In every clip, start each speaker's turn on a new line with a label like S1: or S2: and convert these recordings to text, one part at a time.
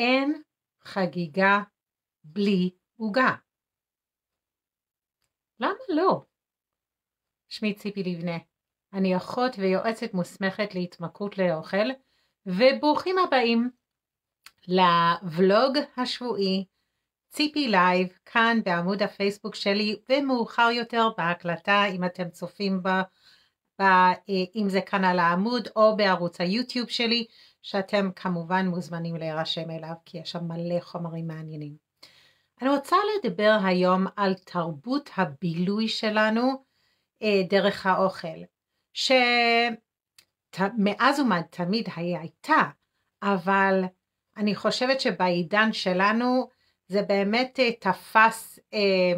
S1: אין חגיגה בלי עוגה. למה לא? שמי ציפי לבנה. אני אחות ויועצת מוסמכת להתמכרות לאוכל, וברוכים הבאים לבלוג השבועי ציפי live כאן בעמוד הפייסבוק שלי ומאוחר יותר בהקלטה אם אתם צופים בה, בה אם זה כאן על העמוד או בערוץ היוטיוב שלי שאתם כמובן מוזמנים להירשם אליו כי יש שם מלא חומרים מעניינים. אני רוצה לדבר היום על תרבות הבילוי שלנו אה, דרך האוכל שמאז ומתמיד הייתה אבל אני חושבת שבעידן שלנו זה באמת אה, תפס אה,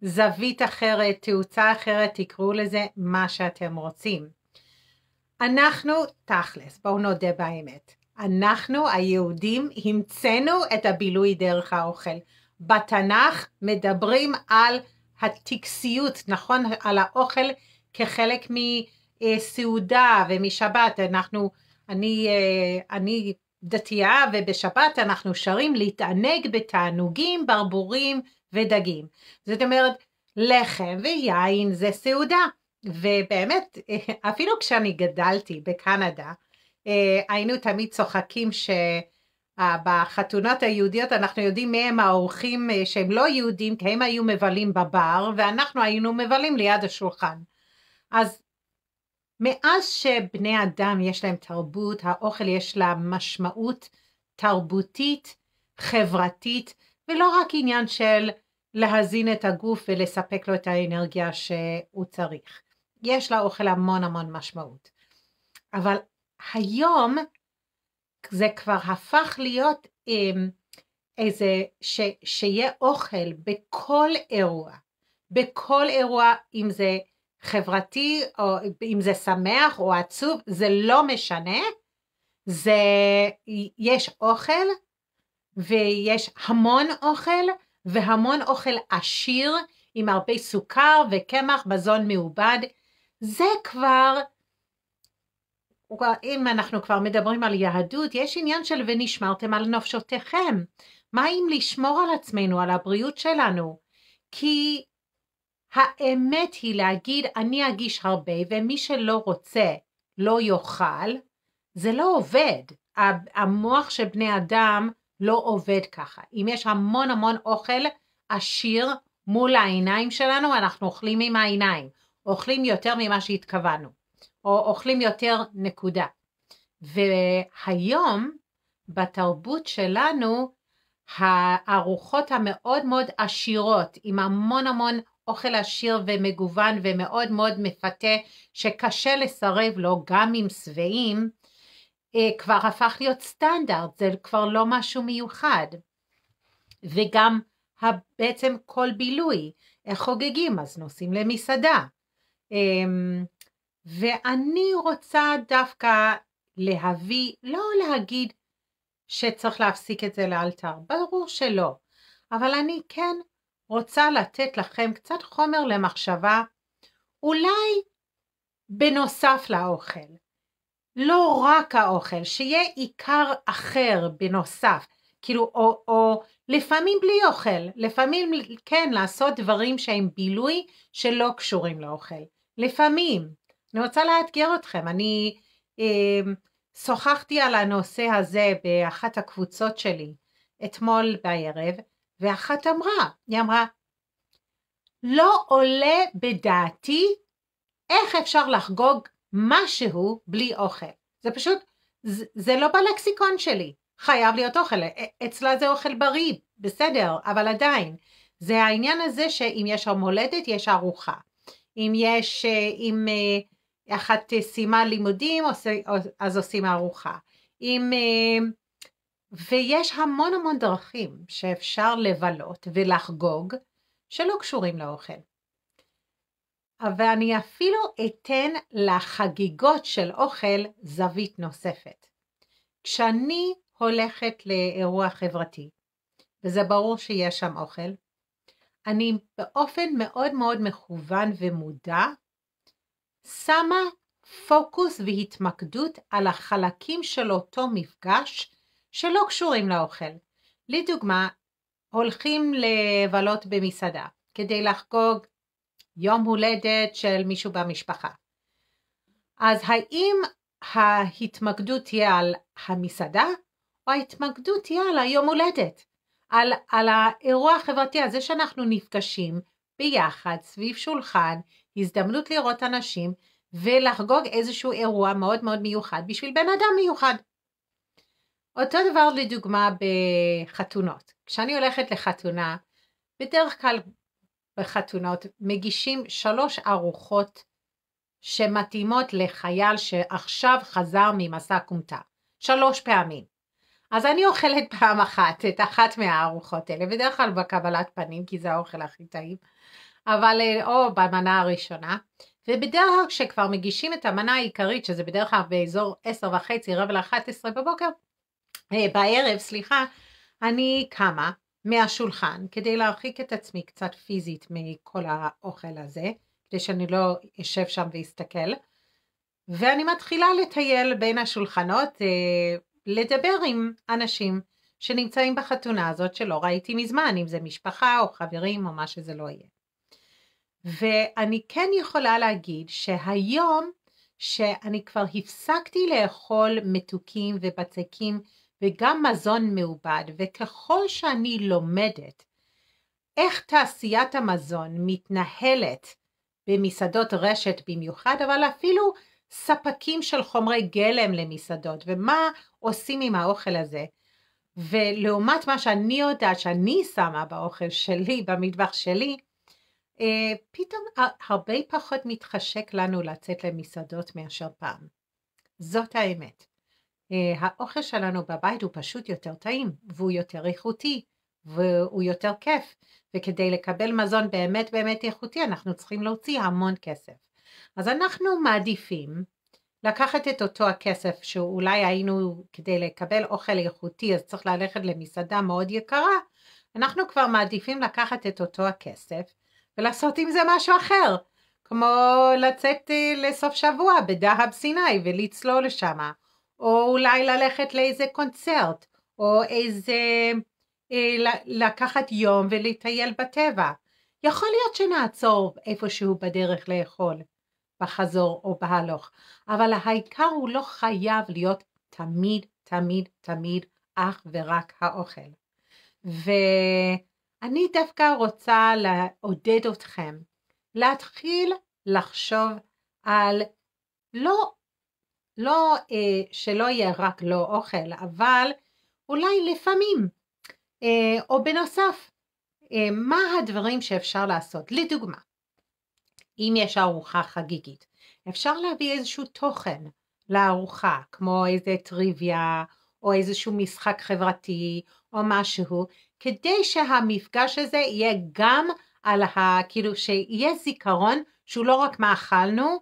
S1: זווית אחרת, תאוצה אחרת, תקראו לזה מה שאתם רוצים. אנחנו, תכלס, בואו נודה באמת, אנחנו היהודים המצאנו את הבילוי דרך האוכל. בתנ"ך מדברים על הטקסיות, נכון? על האוכל כחלק מסעודה ומשבת. אנחנו, אני, אה, אני דתייה ובשבת אנחנו שרים להתענג בתענוגים, ברבורים ודגים. זאת אומרת, לחם ויין זה סעודה. ובאמת, אפילו כשאני גדלתי בקנדה, אה, היינו תמיד צוחקים שבחתונות היהודיות אנחנו יודעים מי הם האורחים אה, שהם לא יהודים, כי הם היו מבלים בבר, ואנחנו היינו מבלים ליד השולחן. אז מאז שבני אדם יש להם תרבות, האוכל יש לה משמעות תרבותית, חברתית, ולא רק עניין של להזין את הגוף ולספק לו את האנרגיה שהוא צריך. יש לאוכל המון המון משמעות. אבל היום זה כבר הפך להיות עם, איזה, ש, שיהיה אוכל בכל אירוע, בכל אירוע, אם זה חברתי, או אם זה שמח או עצוב, זה לא משנה, זה, יש אוכל, ויש המון אוכל, והמון אוכל עשיר, עם הרבה סוכר וקמח, מזון מעובד, זה כבר, אם אנחנו כבר מדברים על יהדות, יש עניין של ונשמרתם על נפשותיכם. מה אם לשמור על עצמנו, על הבריאות שלנו? כי האמת היא להגיד אני אגיש הרבה ומי שלא רוצה לא יאכל, זה לא עובד. המוח של בני אדם לא עובד ככה. אם יש המון המון אוכל עשיר מול העיניים שלנו, אנחנו אוכלים עם העיניים. אוכלים יותר ממה שהתכוונו, או אוכלים יותר נקודה. והיום בתרבות שלנו הארוחות המאוד מאוד עשירות עם המון המון אוכל עשיר ומגוון ומאוד מאוד מפתה שקשה לסרב לו גם עם שבעים אה, כבר הפך להיות סטנדרט זה כבר לא משהו מיוחד וגם בעצם כל בילוי חוגגים אז נוסעים למסעדה ואני רוצה דווקא להביא, לא להגיד שצריך להפסיק את זה לאלתר, ברור שלא, אבל אני כן רוצה לתת לכם קצת חומר למחשבה, אולי בנוסף לאוכל, לא רק האוכל, שיהיה עיקר אחר בנוסף, כאילו, או, או לפעמים בלי אוכל, לפעמים כן לעשות דברים שהם בילוי שלא קשורים לאוכל. לפעמים. אני רוצה לאתגר אתכם, אני אה, שוחחתי על הנושא הזה באחת הקבוצות שלי אתמול בערב, ואחת אמרה, היא אמרה, לא עולה בדעתי איך אפשר לחגוג משהו בלי אוכל. זה פשוט, זה, זה לא בלקסיקון שלי. חייב להיות אוכל, אצלה זה אוכל בריא, בסדר, אבל עדיין. זה העניין הזה שאם יש יום הולדת יש ארוחה. אם יש, אה, אם אה, אחת סיימה לימודים אז עושים ארוחה. אם, אה, ויש המון המון דרכים שאפשר לבלות ולחגוג שלא קשורים לאוכל. ואני אפילו אתן לחגיגות של אוכל זווית נוספת. כשאני הולכת לאירוע חברתי, וזה ברור שיש שם אוכל, אני באופן מאוד מאוד מכוון ומודע שמה פוקוס והתמקדות על החלקים של אותו מפגש שלא קשורים לאוכל. לדוגמה, הולכים לבלות במסעדה כדי לחגוג יום הולדת של מישהו במשפחה. אז האם ההתמקדות תהיה על המסעדה או ההתמקדות תהיה על היום הולדת? על, על האירוע החברתי הזה שאנחנו נפגשים ביחד סביב שולחן, הזדמנות לראות אנשים ולחגוג איזשהו אירוע מאוד מאוד מיוחד בשביל בן אדם מיוחד. אותו דבר לדוגמה בחתונות. כשאני הולכת לחתונה, בדרך כלל בחתונות מגישים שלוש ארוחות שמתאימות לחייל שעכשיו חזר ממסע כומתה. שלוש פעמים. אז אני אוכלת פעם אחת את אחת מהארוחות האלה, בדרך כלל בקבלת פנים, כי זה האוכל הכי טעים, אבל אה, או במנה הראשונה, ובדרך כלל כשכבר מגישים את המנה העיקרית, שזה בדרך כלל באזור עשר וחצי, רבע לאחת עשרה בבוקר, אה, בערב, סליחה, אני קמה מהשולחן כדי להרחיק את עצמי קצת פיזית מכל האוכל הזה, כדי שאני לא אשב שם ואסתכל, ואני מתחילה לטייל בין השולחנות, אה, לדבר עם אנשים שנמצאים בחתונה הזאת שלא ראיתי מזמן, אם זה משפחה או חברים או מה שזה לא יהיה. ואני כן יכולה להגיד שהיום שאני כבר הפסקתי לאכול מתוקים ובצקים וגם מזון מעובד, וככל שאני לומדת איך תעשיית המזון מתנהלת במסעדות רשת במיוחד, אבל אפילו ספקים של חומרי גלם למסעדות, ומה עושים עם האוכל הזה. ולעומת מה שאני יודעת שאני שמה באוכל שלי, במטבח שלי, אה, פתאום הרבה פחות מתחשק לנו לצאת למסעדות מאשר פעם. זאת האמת. אה, האוכל שלנו בבית הוא פשוט יותר טעים, והוא יותר איכותי, והוא יותר כיף, וכדי לקבל מזון באמת באמת איכותי אנחנו צריכים להוציא המון כסף. אז אנחנו מעדיפים לקחת את אותו הכסף שאולי היינו כדי לקבל אוכל איכותי אז צריך ללכת למסעדה מאוד יקרה, אנחנו כבר מעדיפים לקחת את אותו הכסף ולעשות עם זה משהו אחר, כמו לצאת אה, לסוף שבוע בדהב סיני ולצלול לשם, או אולי ללכת לאיזה קונצרט, או איזה... אה, לקחת יום ולטייל בטבע. יכול להיות שנעצור איפשהו בדרך לאכול, בחזור או בהלוך, אבל העיקר הוא לא חייב להיות תמיד, תמיד, תמיד אך ורק האוכל. ואני דווקא רוצה לעודד אתכם להתחיל לחשוב על לא, לא אה, שלא יהיה רק לא אוכל, אבל אולי לפעמים, אה, או בנוסף, אה, מה הדברים שאפשר לעשות. לדוגמה, אם יש ארוחה חגיגית. אפשר להביא איזשהו תוכן לארוחה, כמו איזה טריוויה, או איזשהו משחק חברתי, או משהו, כדי שהמפגש הזה יהיה גם על ה... כאילו שיהיה זיכרון שהוא לא רק מה אכלנו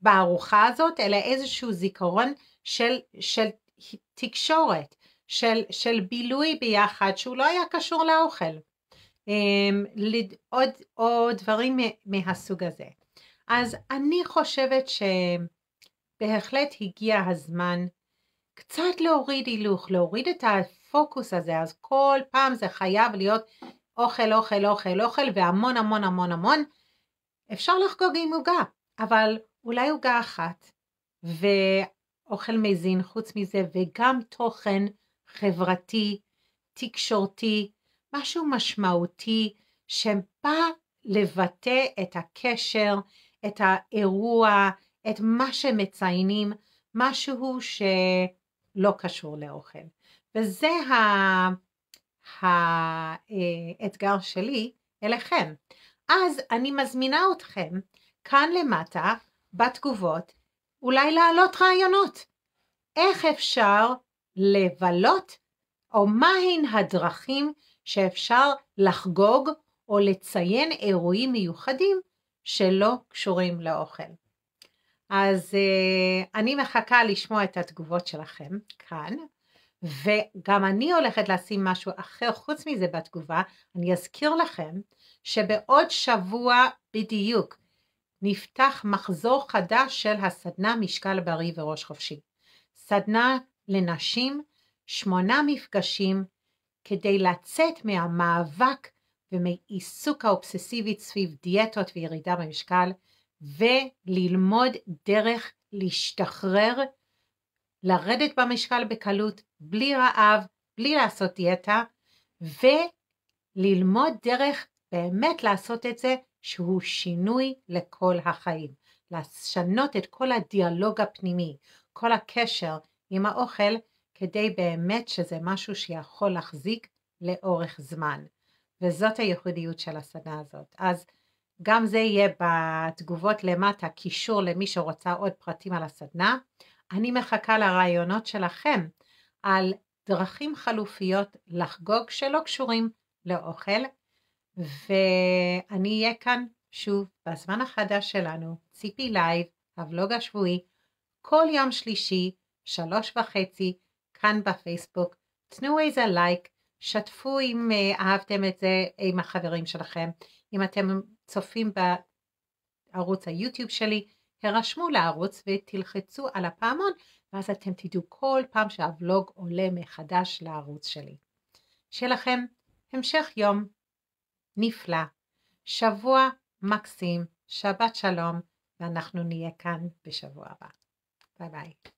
S1: בארוחה הזאת, אלא איזשהו זיכרון של, של תקשורת, של, של בילוי ביחד, שהוא לא היה קשור לאוכל. אמ, עוד, עוד דברים מהסוג הזה. אז אני חושבת שבהחלט הגיע הזמן קצת להוריד הילוך, להוריד את הפוקוס הזה, אז כל פעם זה חייב להיות אוכל, אוכל, אוכל, אוכל, והמון המון המון המון. אפשר לחגוג עם עוגה, אבל אולי עוגה אחת, ואוכל מזין חוץ מזה, וגם תוכן חברתי, תקשורתי, משהו משמעותי שבא לבטא את הקשר, את האירוע, את מה שמציינים, משהו שלא קשור לאוכל. וזה האתגר שלי אליכם. אז אני מזמינה אתכם כאן למטה בתגובות אולי להעלות רעיונות. איך אפשר לבלות או מהן הדרכים שאפשר לחגוג או לציין אירועים מיוחדים שלא קשורים לאוכל. אז uh, אני מחכה לשמוע את התגובות שלכם כאן, וגם אני הולכת לשים משהו אחר חוץ מזה בתגובה. אני אזכיר לכם שבעוד שבוע בדיוק נפתח מחזור חדש של הסדנה משקל בריא וראש חופשי. סדנה לנשים שמונה מפגשים כדי לצאת מהמאבק ומעיסוק האובססיבית סביב דיאטות וירידה במשקל וללמוד דרך להשתחרר, לרדת במשקל בקלות, בלי רעב, בלי לעשות דיאטה, וללמוד דרך באמת לעשות את זה שהוא שינוי לכל החיים. לשנות את כל הדיאלוג הפנימי, כל הקשר עם האוכל, כדי באמת שזה משהו שיכול להחזיק לאורך זמן. וזאת הייחודיות של הסדנה הזאת. אז גם זה יהיה בתגובות למטה קישור למי שרוצה עוד פרטים על הסדנה. אני מחכה לרעיונות שלכם על דרכים חלופיות לחגוג שלא קשורים לאוכל, ואני אהיה כאן שוב בזמן החדש שלנו, ציפי live, הוולוג השבועי, כל יום שלישי, שלוש וחצי, כאן בפייסבוק. תנו איזה לייק, שתפו אם אה, אהבתם את זה עם החברים שלכם. אם אתם צופים בערוץ היוטיוב שלי, הרשמו לערוץ ותלחצו על הפעמון, ואז אתם תדעו כל פעם שהוולוג עולה מחדש לערוץ שלי. שיהיה לכם המשך יום נפלא, שבוע מקסים, שבת שלום, ואנחנו נהיה כאן בשבוע הבא. ביי ביי.